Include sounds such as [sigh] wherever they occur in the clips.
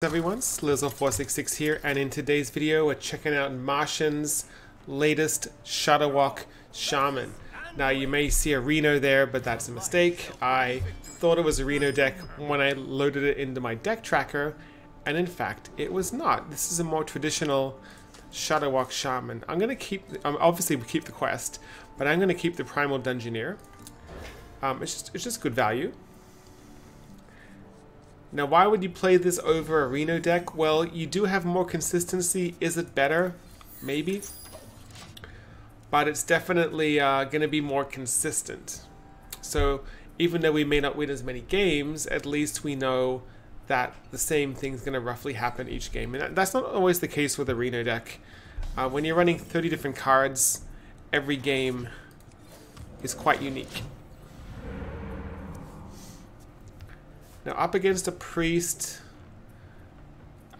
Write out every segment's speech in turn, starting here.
everyone, Slizzle466 here, and in today's video we're checking out Martian's latest Shudderwock Shaman. Now you may see a Reno there, but that's a mistake. I thought it was a Reno deck when I loaded it into my deck tracker, and in fact it was not. This is a more traditional Shudderwock Shaman. I'm going to keep, um, obviously we keep the quest, but I'm going to keep the Primal Dungeoneer. Um, it's, just, it's just good value. Now, why would you play this over a Reno deck? Well, you do have more consistency. Is it better? Maybe. But it's definitely uh, going to be more consistent. So, even though we may not win as many games, at least we know that the same thing's going to roughly happen each game. And that's not always the case with a Reno deck. Uh, when you're running 30 different cards, every game is quite unique. Now up against a priest,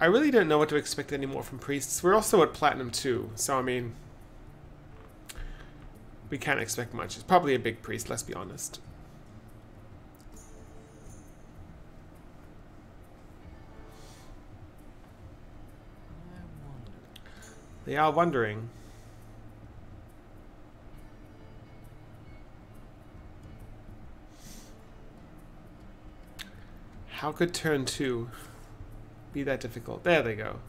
I really don't know what to expect anymore from priests. We're also at Platinum 2, so I mean, we can't expect much. It's probably a big priest, let's be honest. They are wondering. How could turn two be that difficult? There they go.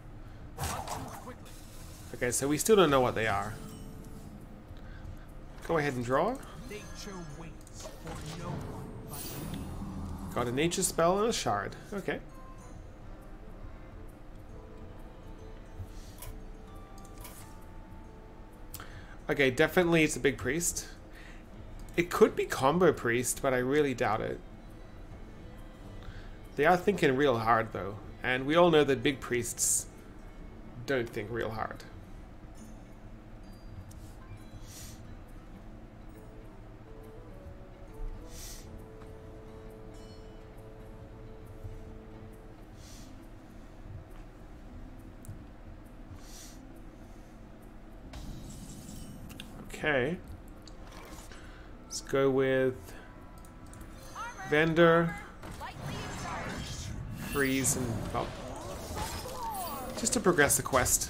Okay, so we still don't know what they are. Go ahead and draw. Got a nature spell and a shard. Okay. Okay, definitely it's a big priest. It could be combo priest, but I really doubt it. They are thinking real hard, though, and we all know that big priests don't think real hard. Okay. Let's go with vendor and well, just to progress the quest.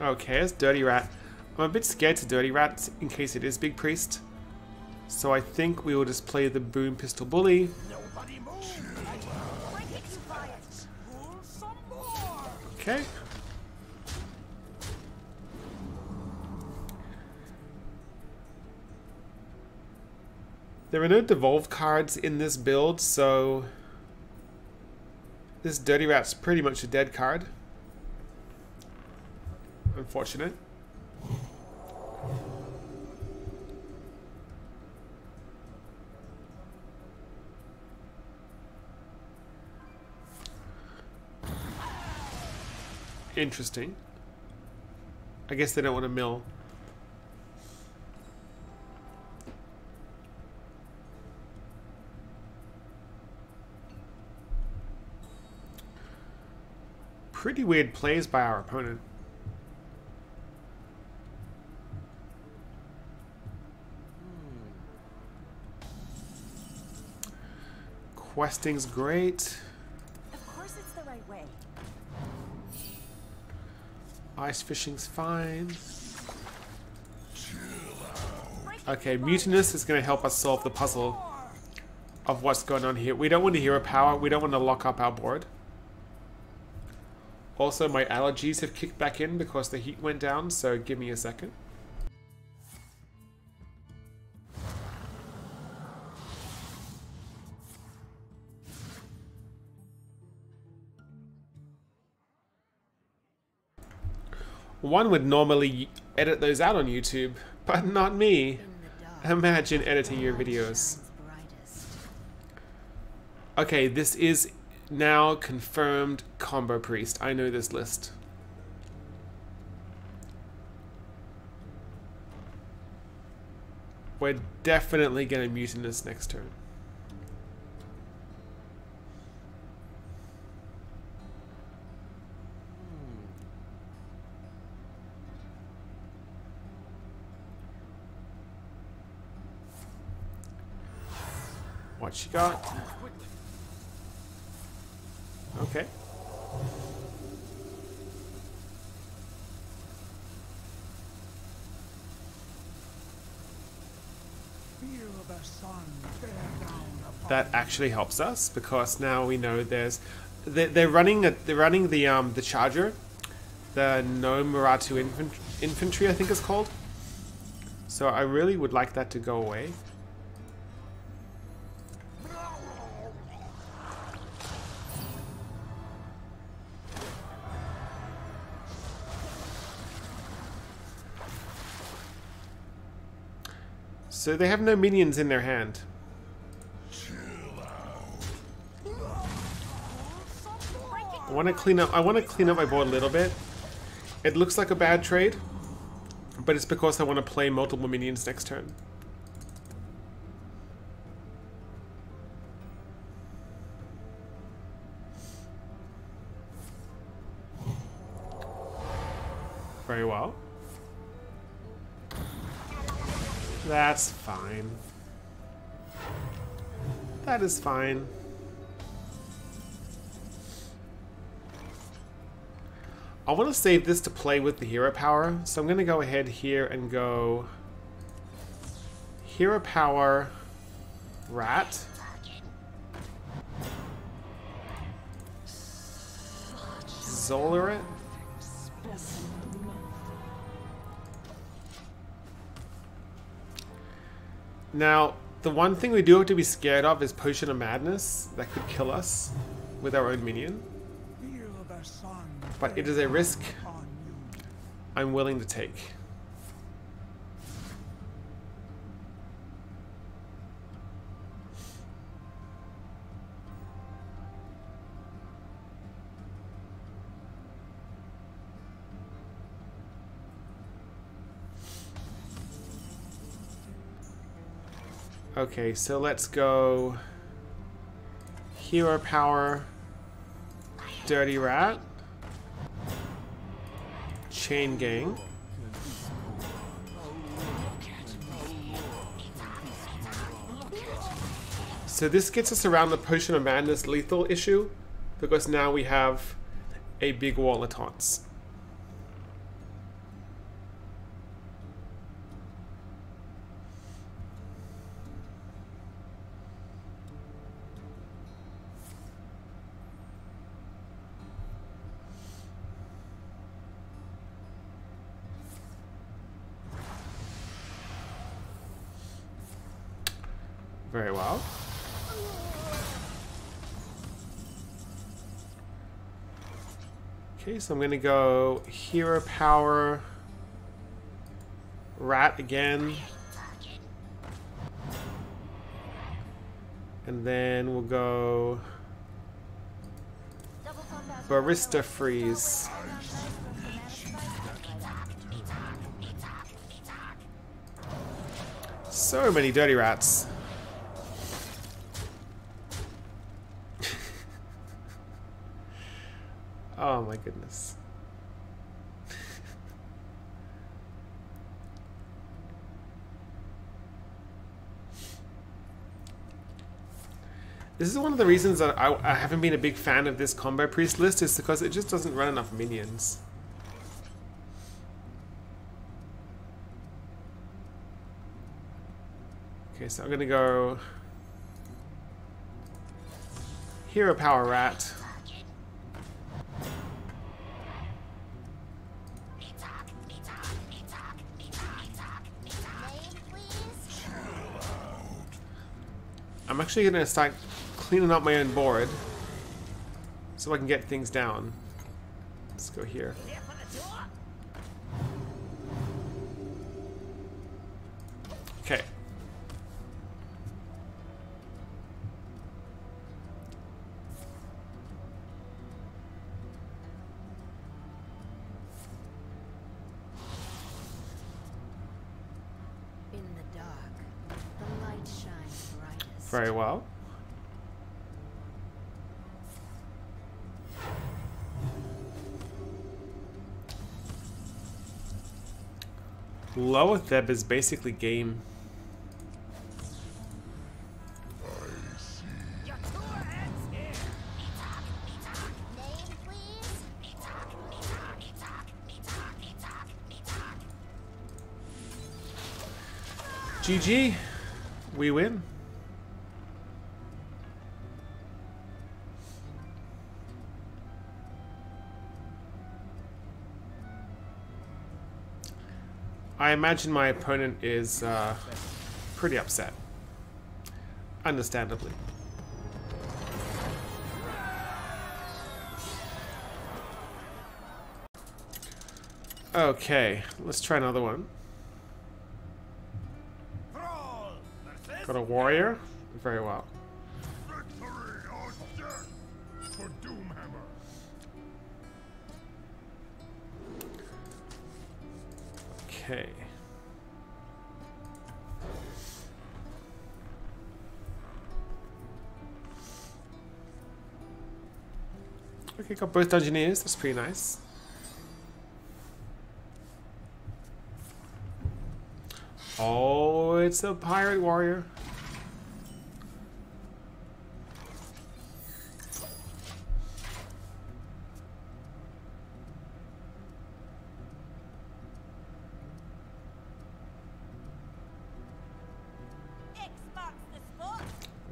Okay, it's Dirty Rat. I'm a bit scared to Dirty Rat in case it is Big Priest. So I think we will just play the Boom Pistol Bully. Okay. There are no devolve cards in this build, so this Dirty Rat's pretty much a dead card. Unfortunate. Interesting. I guess they don't want to mill. Pretty weird plays by our opponent. Hmm. Questing's great. Ice fishing's fine. Okay, Mutanus is going to help us solve the puzzle of what's going on here. We don't want to hero power. We don't want to lock up our board. Also, my allergies have kicked back in because the heat went down, so give me a second. One would normally edit those out on YouTube, but not me. Imagine editing your videos. Okay, this is now confirmed combo priest. I know this list. We're definitely going to Mutanus next turn. What she got? Okay. That actually helps us because now we know there's they're, they're running a, they're running the um the charger, the no Muratu infantry, infantry I think it's called. So I really would like that to go away. So they have no minions in their hand. I want to clean up. I want to clean up my board a little bit. It looks like a bad trade, but it's because I want to play multiple minions next turn. Very well. That's fine. That is fine. I want to save this to play with the hero power, so I'm going to go ahead here and go hero power rat. Zolaret. Now, the one thing we do have to be scared of is Potion of Madness. That could kill us with our own minion. But it is a risk I'm willing to take. Okay, so let's go hero power, dirty rat, chain gang. So this gets us around the Potion of Madness lethal issue, because now we have a big wall of taunts. Very well. Okay, so I'm gonna go hero power, rat again, and then we'll go barista freeze. So many dirty rats. Oh my goodness. [laughs] This is one of the reasons that I, I, haven't been a big fan of this combo priest list is because it just doesn't run enough minions. Okay, so I'm gonna go Hero Power Rat. I'm actually going to start cleaning up my own board so I can get things down. Let's go here. very well. Loatheb is basically game. GG, we win. Imagine my opponent is uh, pretty upset. Understandably. Okay, let's try another one. Got a warrior? Very well. Okay. Okay, got both Dungeoneers. That's pretty nice. Oh, it's a pirate warrior.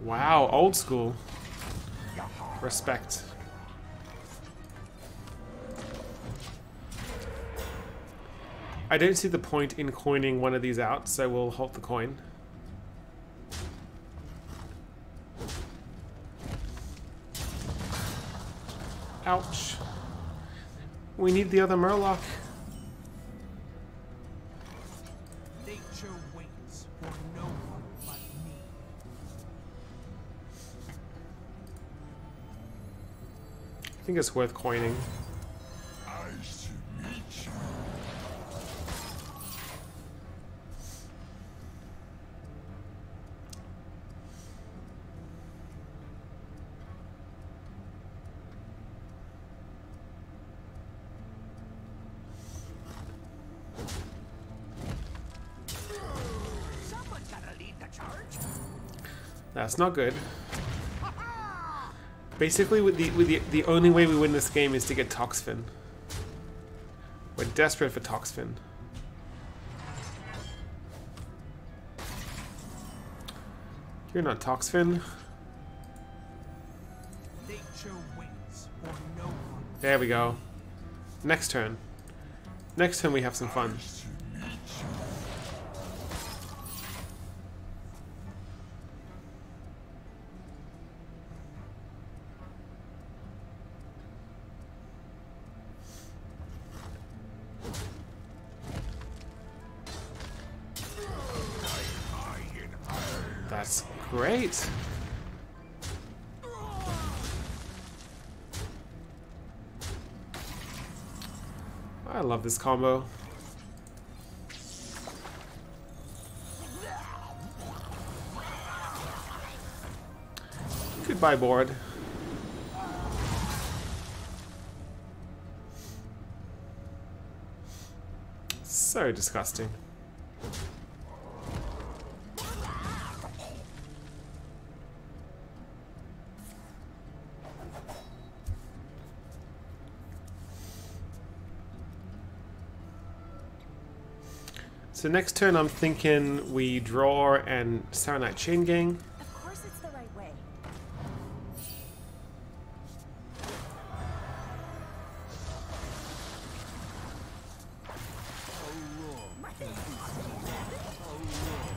Wow, old school. Respect. I don't see the point in coining one of these out, so we'll halt the coin. Ouch. We need the other Murloc. I think it's worth coining. That's not good. Basically, with the with the the only way we win this game is to get Toxfin. We're desperate for Toxfin. You're not Toxfin. There we go. Next turn. Next turn we have some fun. I love this combo. Goodbye, board. So disgusting. So next turn I'm thinking we draw and Saronite Chain Gang. Of course it's the right way.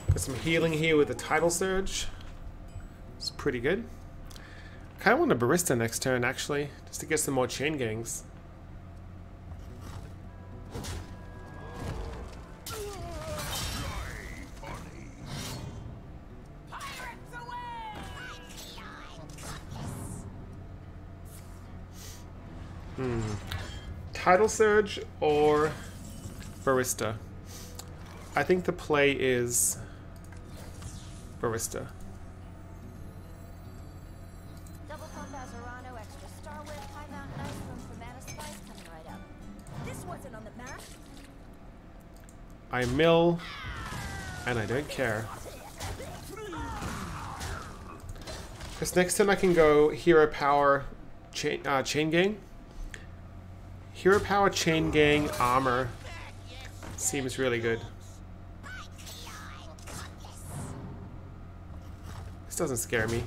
Got some healing here with the Tidal Surge. It's pretty good. Kind of want a Barista next turn actually, just to get some more Chain Gangs. Hmm. Tidal Surge or Barista? I think the play is Barista. Double combat Zorano, extra Star Whip, High Mountain Ice from Mana Spice coming right up. This wasn't on the map. I mill, and I don't care. Because next time I can go Hero Power Chain, uh, chain Gang. Hero Power Chain Gang Armor. Seems really good. This doesn't scare me.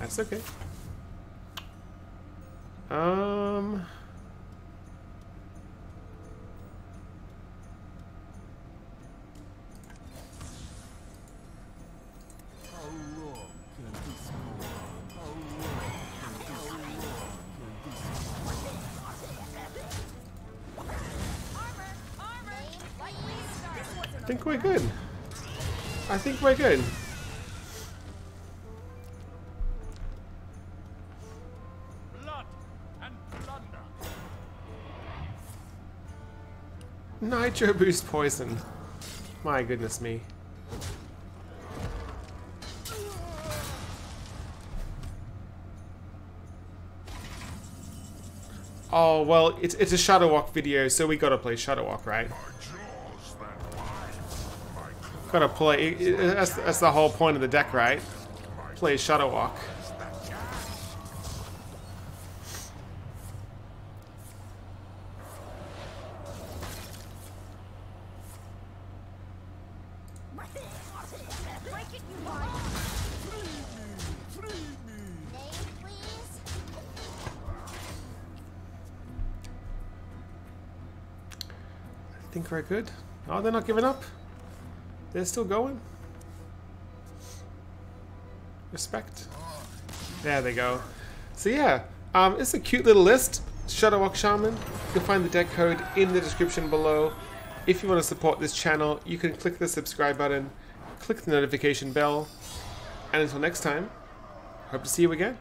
That's okay. Um... think we're good. I think we're good. Blood and plunder. Nitro boost poison. My goodness me. Oh well, it's it's a Shudderwock video, so we gotta play Shudderwock, right? Gotta play. That's that's the whole point of the deck, right? Play Shudderwock. I think we're good. Oh, they're not giving up. They're still going. Respect. There they go. So yeah, um, it's a cute little list. Shudderwock Shaman. You'll find the deck code in the description below. If you want to support this channel, you can click the subscribe button, click the notification bell, and until next time, hope to see you again.